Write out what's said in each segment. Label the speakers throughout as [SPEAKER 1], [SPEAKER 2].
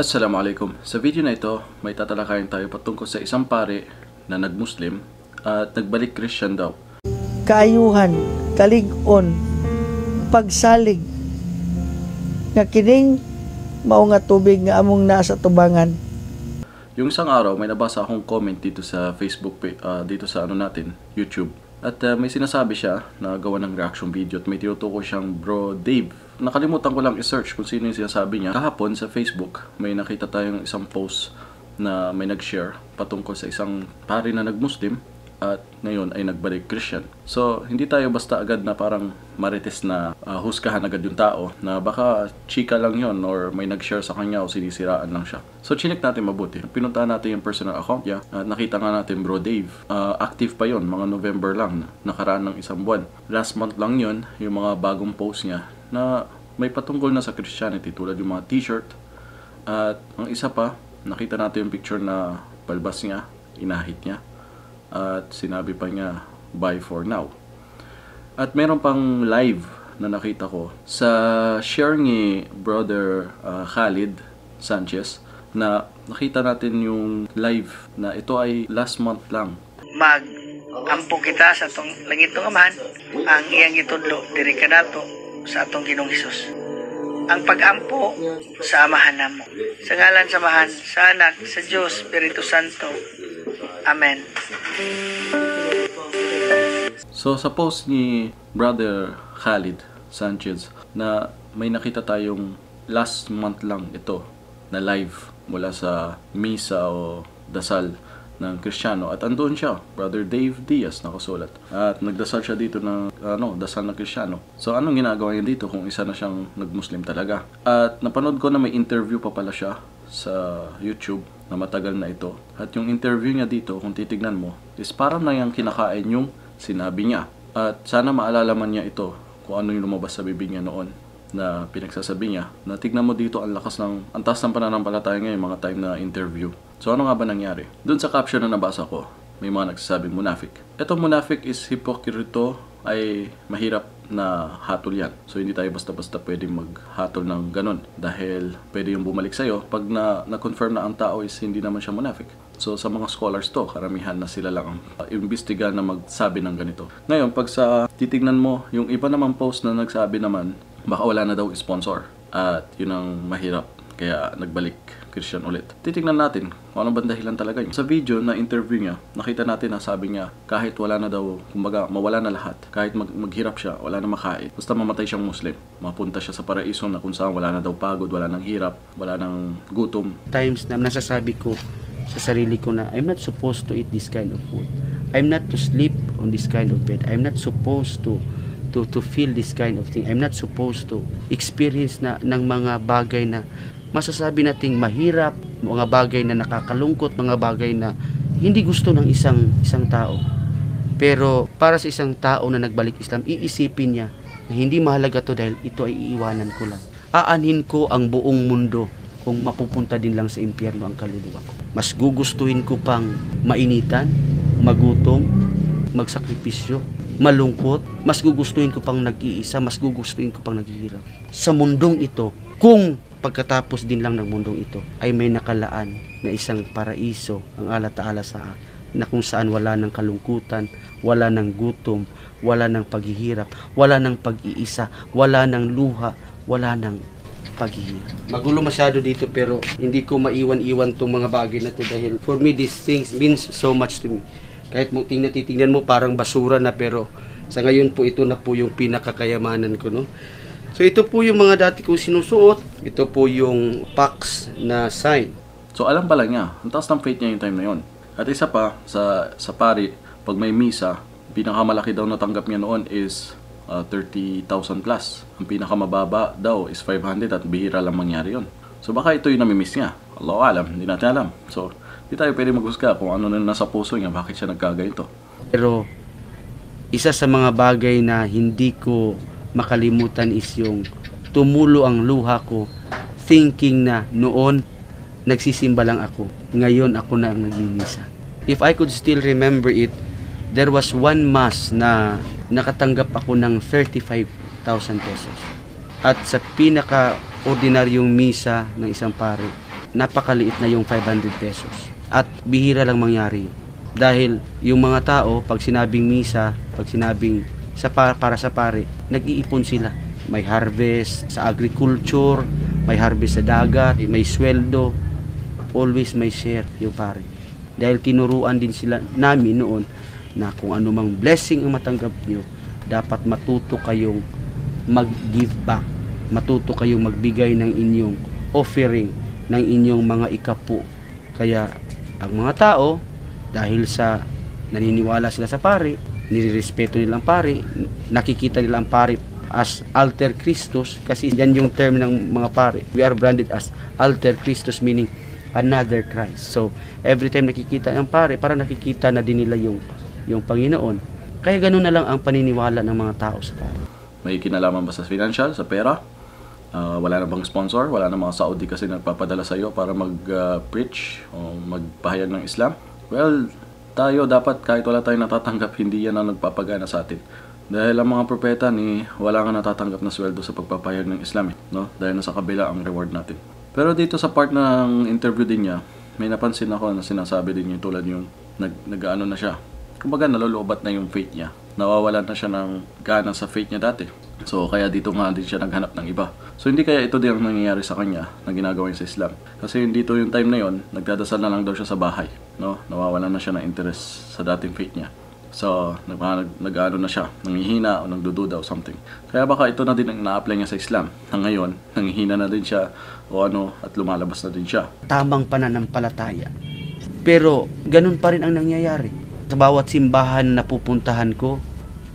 [SPEAKER 1] Assalamualaikum. Sa video na ito, may tatalakayin tayo patungkol sa isang pare na nag-Muslim at nagbalik Christian daw.
[SPEAKER 2] kaayuhan, kalig-on, pagsalig nga kining mao nga tubig nga among naa sa tubangan.
[SPEAKER 1] Yung isang araw, may nabasa akong comment dito sa Facebook, ah, dito sa ano natin, YouTube. At ah, may sinasabi siya na gawa ng reaction video at may tinutukoy siyang Bro Dave. Nakalimutan ko lang i-search kung sino yung sinasabi niya. Kahapon sa Facebook, may nakita tayong isang post na may nag-share patungkol sa isang pare na nag-Muslim at ngayon ay nagbalik Christian. So, hindi tayo basta agad na parang marites na ah, husgahan agad yung tao na baka chika lang yon or may nag-share sa kanya o sinisiraan lang siya. So, chinek natin mabuti. Pinuntahan natin yung personal account niya at nakita nga natin bro Dave. Ah, active pa yon mga November lang, nakaraan ng isang buwan. Last month lang yon yung mga bagong post niya na may patungkol na sa Christianity tulad yung mga t-shirt at ang isa pa, nakita natin yung picture na balbas niya, inahit niya. At sinabi pa niya, bye for now. At meron pang live na nakita ko sa share ni brother uh, Khalid Sanchez na nakita natin yung live na ito ay last month lang.
[SPEAKER 2] Mag ampo kita sa tong langit ng amahan ang iyang gitudlo diri kanato sa atong Ginoong Hesus. Ang pag-ampo sa amahan namo. Sa ngalan sa amahan, sa anak, sa Dios, Espiritu Santo. Amen.
[SPEAKER 1] So sa post ni brother Khalid Sanchez na may nakita tayong last month lang ito na live mula sa misa o dasal ng Kristiyano at andun siya, brother Dave Diaz nakasulat. At nagdasal siya dito ng ano, dasal ng Kristiyano. So anong ginagawa niya dito kung isa na siyang nagmuslim talaga? At napanood ko na may interview pa pala siya sa YouTube na matagal na ito. At yung interview niya dito, kung titignan mo, is parang na yung kinakain yung sinabi niya. At sana maalala man niya ito kung ano yung lumabas sa bibig niya noon na pinagsasabi niya. Na tignan mo dito ang lakas ng, ang taas ng pananampalataya ngayon mga time na interview. So ano nga ba nangyari? Doon sa caption na nabasa ko, may mga nagsasabing munafik. Ito munafik is hipokrito ay mahirap na hatol yan. So hindi tayo basta-basta pwedeng maghatol ng ganun dahil pwede yung bumalik sa'yo pag na, na-confirm na ang tao is hindi naman siya munafik. So sa mga scholars to, karamihan na sila lang ang uh, imbestiga na magsabi ng ganito. Ngayon, pag sa titignan mo, yung iba namang post na nagsabi naman, baka wala na daw sponsor. At yun ang mahirap. Kaya nagbalik Christian ulit. Titignan natin kung ano ba dahilan talaga yun. Sa video na interview niya, nakita natin na sabi niya, kahit wala na daw, kumbaga, mawala na lahat. Kahit mag- maghirap siya, wala na makain. Basta mamatay siyang Muslim. Mapunta siya sa paraiso na kung saan wala na daw pagod, wala nang hirap, wala nang gutom.
[SPEAKER 3] times na nasasabi ko sa sarili ko na I'm not supposed to eat this kind of food. I'm not to sleep on this kind of bed. I'm not supposed to to to feel this kind of thing. I'm not supposed to experience na ng mga bagay na masasabi nating mahirap, mga bagay na nakakalungkot, mga bagay na hindi gusto ng isang isang tao. Pero para sa isang tao na nagbalik Islam, iisipin niya na hindi mahalaga to dahil ito ay iiwanan ko lang. Aanhin ko ang buong mundo kung mapupunta din lang sa impyerno ang kaluluwa ko. Mas gugustuhin ko pang mainitan, magutom, magsakripisyo, malungkot, mas gugustuhin ko pang nag-iisa, mas gugustuhin ko pang naghihirap. Sa mundong ito, kung pagkatapos din lang ng mundong ito ay may nakalaan na isang paraiso ang alataala sa akin na kung saan wala ng kalungkutan, wala ng gutom, wala ng paghihirap, wala ng pag-iisa, wala ng luha, wala ng paghihirap. Magulo masyado dito pero hindi ko maiwan-iwan tong mga bagay na to dahil for me these things means so much to me. Kahit mo tingnan titingnan mo parang basura na pero sa ngayon po ito na po yung pinakakayamanan ko no. So ito po yung mga dati kong sinusuot. Ito po yung Pax na sign.
[SPEAKER 1] So alam pala niya, ang taas ng faith niya yung time na yon. At isa pa, sa, sa pari, pag may misa, pinakamalaki daw natanggap niya noon is uh, 30,000 plus. Ang pinakamababa daw is 500 at bihira lang mangyari yon. So baka ito yung namimiss niya. Allah alam, hindi natin alam. So, hindi tayo pwede maghusga kung ano na nasa puso niya, bakit siya nagkaganito.
[SPEAKER 3] Pero isa sa mga bagay na hindi ko makalimutan is yung tumulo ang luha ko thinking na noon nagsisimba lang ako. Ngayon ako na ang nagmimisa. If I could still remember it, there was one mass na nakatanggap ako ng 35,000 pesos. At sa pinaka ordinaryong misa ng isang pare, napakaliit na yung 500 pesos. At bihira lang mangyari. Dahil yung mga tao, pag sinabing misa, pag sinabing sa pa- para sa pare, nag-iipon sila. May harvest sa agriculture, may harvest sa dagat, may sweldo, always may share yung pare. Dahil tinuruan din sila namin noon na kung anumang blessing ang matanggap nyo, dapat matuto kayong mag-give back. Matuto kayong magbigay ng inyong offering, ng inyong mga ikapu. Kaya ang mga tao, dahil sa naniniwala sila sa pare, nirerespeto nila ang pare, nakikita nila ang pare as alter Christus kasi yan yung term ng mga pare. We are branded as alter Christus meaning another Christ. So, every time nakikita ang pare, para nakikita na din nila yung yung Panginoon. Kaya ganun na lang ang paniniwala ng mga tao sa pare.
[SPEAKER 1] May kinalaman ba sa financial, sa pera? Ah, wala na bang sponsor? Wala na mga Saudi kasi nagpapadala sa iyo para mag-preach o magpahayag ng Islam? Well, tayo dapat kahit wala tayong natatanggap, hindi yan ang nagpapagana sa atin. Dahil ang mga propeta ni wala nga natatanggap na sweldo sa pagpapahayag ng Islam, eh, no? Dahil nasa kabila ang reward natin. Pero dito sa part ng interview din niya, may napansin ako na sinasabi din niya tulad yung nag, nag-ano na siya. Kumbaga nalulubat na yung faith niya. Nawawalan na siya ng gana sa faith niya dati. So kaya dito nga din siya naghanap ng iba. So hindi kaya ito din ang nangyayari sa kanya na ginagawa niya sa Islam. Kasi dito yung time na yon, nagdadasal na lang daw siya sa bahay. No? Nawawalan na siya ng interest sa dating faith niya. So, nag, nag, nag-ano na siya, nangihina o nagdududa o something. Kaya baka ito na din ang na-apply niya sa Islam. Na ngayon, nangihina na din siya o ano, at lumalabas na din siya.
[SPEAKER 3] tamang pananampalataya. Pero ganun pa rin ang nangyayari. Sa bawat simbahan na pupuntahan ko,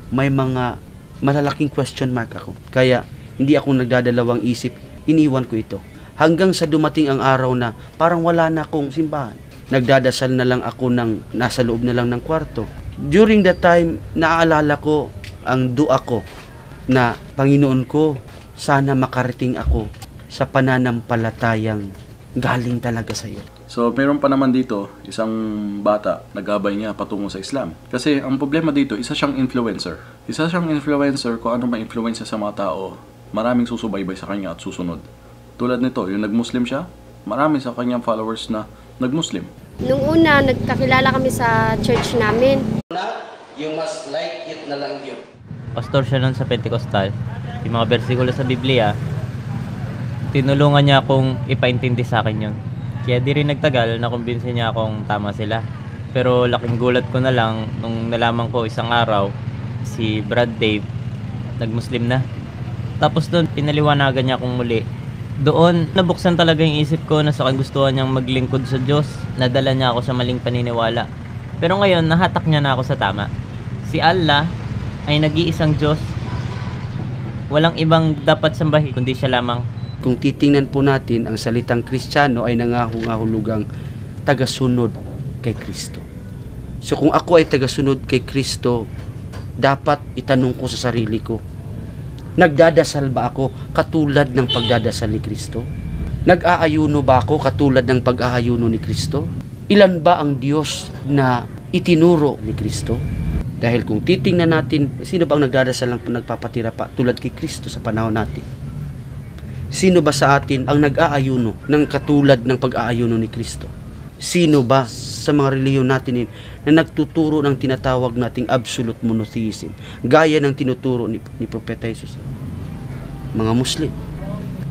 [SPEAKER 3] may mga malalaking question mark ako. Kaya hindi ako nagdadalawang isip, iniwan ko ito. Hanggang sa dumating ang araw na parang wala na akong simbahan. Nagdadasal na lang ako ng nasa loob na lang ng kwarto. During that time, naaalala ko ang dua ko na Panginoon ko, sana makarating ako sa pananampalatayang galing talaga sa iyo.
[SPEAKER 1] So, meron pa naman dito, isang bata, nagabay niya patungo sa Islam. Kasi ang problema dito, isa siyang influencer. Isa siyang influencer kung ano ma-influence sa mga tao, maraming susubaybay sa kanya at susunod. Tulad nito, yung nag-Muslim siya, marami sa kanyang followers na nag-Muslim.
[SPEAKER 4] Nung una, nagkakilala kami sa church namin.
[SPEAKER 3] You must like it na lang yun.
[SPEAKER 5] pastor siya nun sa Pentecostal, yung mga bersikulo sa Biblia, tinulungan niya akong ipaintindi sa akin yun. Kaya di rin nagtagal, nakumbinsi niya akong tama sila. Pero laking gulat ko na lang nung nalaman ko isang araw, si Brad Dave, nagmuslim na. Tapos doon, pinaliwanagan niya akong muli. Doon, nabuksan talaga yung isip ko na sa kagustuhan niyang maglingkod sa Diyos. Nadala niya ako sa maling paniniwala. Pero ngayon, nahatak niya na ako sa tama. Si Allah ay nag-iisang Diyos. Walang ibang dapat sambahin, kundi siya lamang.
[SPEAKER 3] Kung titingnan po natin, ang salitang Kristiyano ay nangahulugang tagasunod kay Kristo. So kung ako ay tagasunod kay Kristo, dapat itanong ko sa sarili ko, nagdadasal ba ako katulad ng pagdadasal ni Kristo? Nag-aayuno ba ako katulad ng pag-aayuno ni Kristo? Ilan ba ang Diyos na itinuro ni Kristo? Dahil kung titingnan natin, sino ba ang nagdadasal ng nagpapatira pa tulad kay Kristo sa panahon natin? Sino ba sa atin ang nag-aayuno ng katulad ng pag-aayuno ni Kristo? Sino ba sa mga reliyon natin na nagtuturo ng tinatawag nating absolute monotheism, gaya ng tinuturo ni, ni Propeta Jesus? Mga Muslim.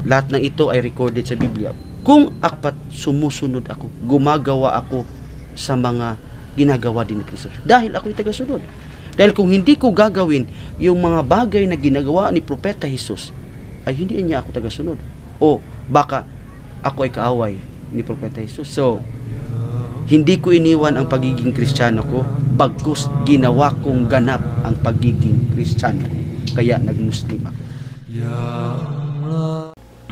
[SPEAKER 3] Lahat ng ito ay recorded sa Biblia. Kung apat sumusunod ako, gumagawa ako sa mga ginagawa din ni Kristo. Dahil ako'y tagasunod. Dahil kung hindi ko gagawin yung mga bagay na ginagawa ni Propeta Jesus, ay hindi niya ako tagasunod. O baka ako ay kaaway ni Propeta Jesus. So, hindi ko iniwan ang pagiging kristyano ko, bagkus ginawa kong ganap ang pagiging kristyano. Kaya nag-Muslim ako.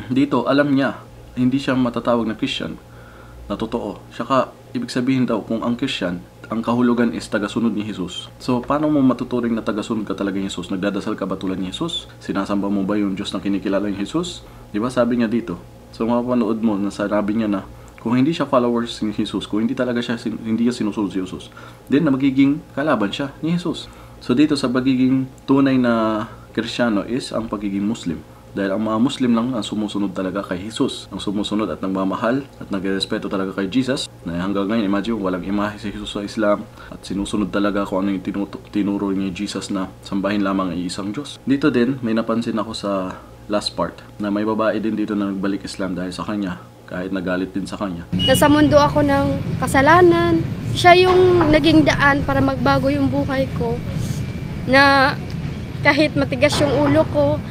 [SPEAKER 1] Dito, alam niya, hindi siya matatawag na Christian na totoo. Saka, ibig sabihin daw, kung ang Christian, ang kahulugan is tagasunod ni Jesus. So, paano mo matuturing na tagasunod ka talaga ni Jesus? Nagdadasal ka ba tulad ni Jesus? Sinasamba mo ba yung Diyos na kinikilala ni Jesus? Di ba sabi niya dito? So, mapapanood mo na sabi niya na kung hindi siya followers ni Jesus, kung hindi talaga siya, hindi niya sinusunod si Jesus, then magiging kalaban siya ni Jesus. So, dito sa pagiging tunay na Kristiyano is ang pagiging Muslim. Dahil ang mga Muslim lang ang sumusunod talaga kay Jesus. Ang sumusunod at nagmamahal at nagrespeto talaga kay Jesus. Na hanggang ngayon, imagine, walang imahe si Jesus sa Islam. At sinusunod talaga kung ano yung tinut- tinuro ni Jesus na sambahin lamang ang isang Diyos. Dito din, may napansin ako sa last part na may babae din dito na nagbalik Islam dahil sa kanya kahit nagalit din sa kanya.
[SPEAKER 4] Nasa mundo ako ng kasalanan. Siya yung naging daan para magbago yung buhay ko. Na kahit matigas yung ulo ko,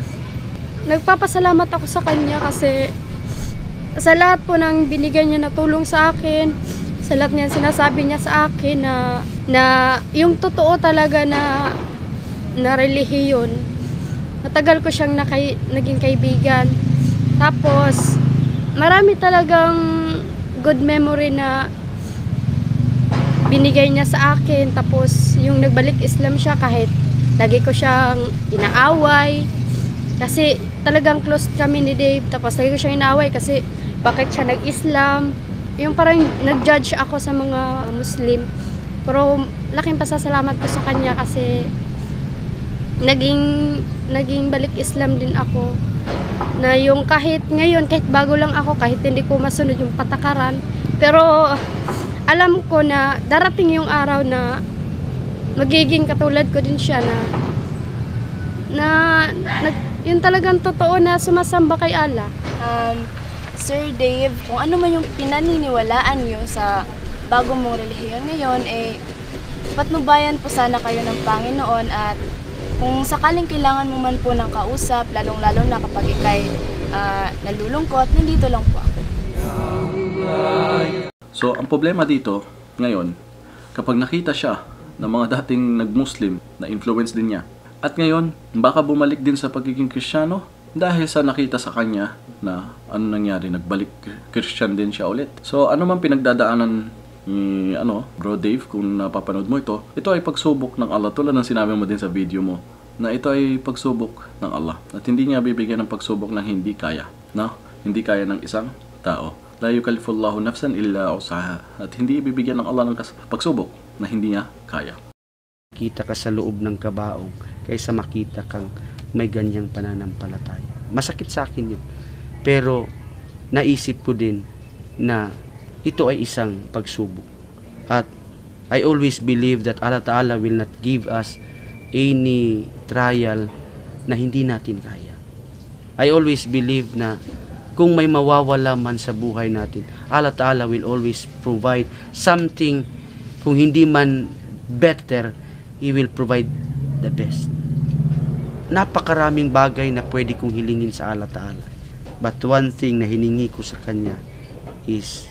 [SPEAKER 4] nagpapasalamat ako sa kanya kasi sa lahat po ng binigay niya na tulong sa akin, sa lahat niya sinasabi niya sa akin na, na yung totoo talaga na, na relihiyon, matagal ko siyang nakay, naging kaibigan. Tapos, marami talagang good memory na binigay niya sa akin. Tapos, yung nagbalik Islam siya kahit lagi ko siyang inaaway. Kasi talagang close kami ni Dave. Tapos lagi ko siyang inaaway kasi bakit siya nag-Islam. Yung parang nag-judge ako sa mga Muslim. Pero laking pasasalamat ko sa kanya kasi naging naging balik Islam din ako na yung kahit ngayon kahit bago lang ako kahit hindi ko masunod yung patakaran pero alam ko na darating yung araw na magiging katulad ko din siya na na, na yun talagang totoo na sumasamba kay Allah
[SPEAKER 6] Um, Sir Dave, kung ano man yung pinaniniwalaan nyo sa bago mong relihiyon ngayon, eh, patnubayan po sana kayo ng Panginoon at kung sakaling kailangan mo man po ng kausap, lalong-lalo na kapag ikay ah, nalulungkot, nandito lang po ako.
[SPEAKER 1] So, ang problema dito, ngayon, kapag nakita siya ng mga dating nag-Muslim na influence din niya, at ngayon, baka bumalik din sa pagiging Kristiyano dahil sa nakita sa kanya na ano nangyari, nagbalik Christian din siya ulit. So, ano man pinagdadaanan ni ano, Bro Dave, kung napapanood mo ito, ito ay pagsubok ng Allah tulad ng sinabi mo din sa video mo na ito ay pagsubok ng Allah at hindi niya bibigyan ng pagsubok ng hindi kaya, no? Hindi kaya ng isang tao. La yukallifullahu nafsan illa usaha at hindi ibibigyan ng Allah ng pagsubok na hindi niya kaya.
[SPEAKER 3] Kita ka sa loob ng kabaong kaysa makita kang may ganyang pananampalataya. Masakit sa akin yun. Pero naisip ko din na ito ay isang pagsubok. At I always believe that Allah Ta'ala will not give us any trial na hindi natin kaya. I always believe na kung may mawawala man sa buhay natin, Allah Ta'ala will always provide something kung hindi man better, He will provide the best. Napakaraming bagay na pwede kong hilingin sa Allah Ta'ala. But one thing na hiningi ko sa Kanya is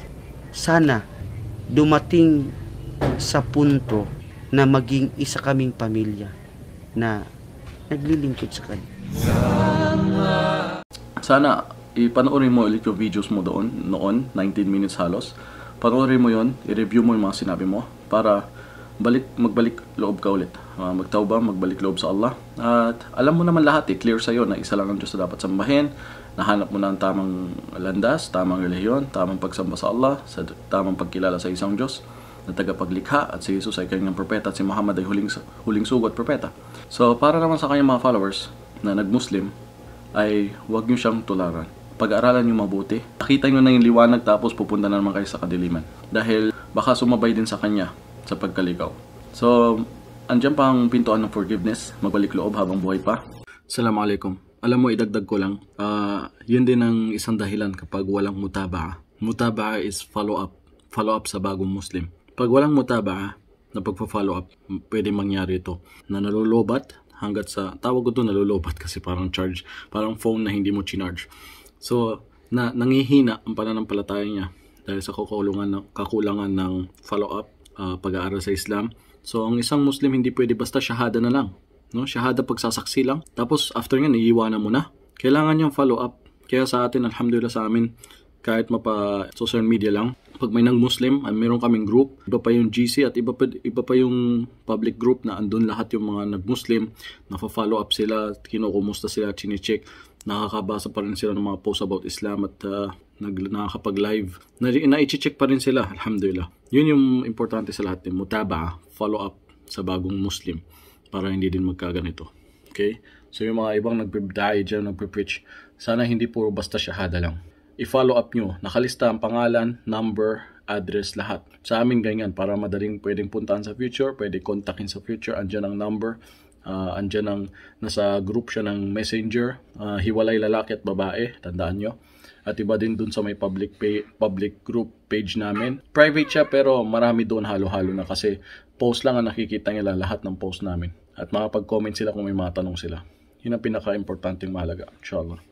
[SPEAKER 3] sana dumating sa punto na maging isa kaming pamilya na naglilingkod sa Kanya.
[SPEAKER 1] Sana ipanoorin mo ulit yung videos mo doon, noon, 19 minutes halos. Panoorin mo yon, i-review mo yung mga sinabi mo para balik magbalik loob ka ulit. Uh, magtawba, magbalik loob sa Allah. At alam mo naman lahat, eh, clear sa iyo na isa lang ang Diyos na dapat sambahin. Nahanap mo na ang tamang landas, tamang relihiyon, tamang pagsamba sa Allah, sa tamang pagkilala sa isang Diyos na tagapaglikha at si Jesus ay kanyang propeta at si Muhammad ay huling, huling sugo at propeta. So para naman sa kanyang mga followers na nag-Muslim ay huwag niyo siyang tularan. Pag-aralan niyo mabuti. Nakita niyo na yung liwanag tapos pupunta na naman kayo sa kadiliman. Dahil baka sumabay din sa kanya sa pagkaligaw. So, andyan pa ang pintuan ng forgiveness, magbalik loob habang buhay pa. Assalamualaikum. Alam mo, idagdag ko lang, ah, yun din ang isang dahilan kapag walang mutaba'a. Mutaba'a is follow-up. Follow-up sa bagong Muslim. Pag walang mutaba'a, na pagpa-follow up, pwede mangyari ito. Na nalulobat hanggat sa, tawag ko to nalulobat kasi parang charge, parang phone na hindi mo chinarge. So, na nangihina ang pananampalataya niya dahil sa kakulangan ng, kakulangan ng follow-up uh, pag-aaral sa Islam. So, ang isang Muslim hindi pwede basta shahada na lang. No? Shahada pagsasaksi lang. Tapos, after nga, iiwanan mo na. Kailangan yung follow-up. Kaya sa atin, alhamdulillah sa amin, kahit mapa social media lang, pag may nang Muslim, ay meron kaming group, iba pa yung GC at iba pa, iba pa yung public group na andun lahat yung mga nag-Muslim, nafa-follow up sila, kinukumusta sila, chine-check, nakakabasa pa rin sila ng mga posts about Islam at uh, nag, nakakapag-live. Na, na-check pa rin sila, alhamdulillah. Yun yung importante sa lahat din, mutaba, follow up sa bagong Muslim para hindi din magkaganito. Okay? So yung mga ibang nagbe-die dyan, nagpe-preach, sana hindi puro basta shahada lang. I-follow up nyo, nakalista ang pangalan, number, address, lahat. Sa amin ganyan, para madaling pwedeng puntahan sa future, pwede kontakin sa future, andyan ang number, uh, andyan ang, nasa group siya ng messenger, uh, hiwalay lalaki at babae, tandaan nyo. At iba din dun sa may public pay, public group page namin. Private siya pero marami doon halo-halo na kasi post lang ang nakikita nila lahat ng post namin. At makapag-comment sila kung may mga tanong sila. Yun ang pinaka-importanting mahalaga. Inshallah.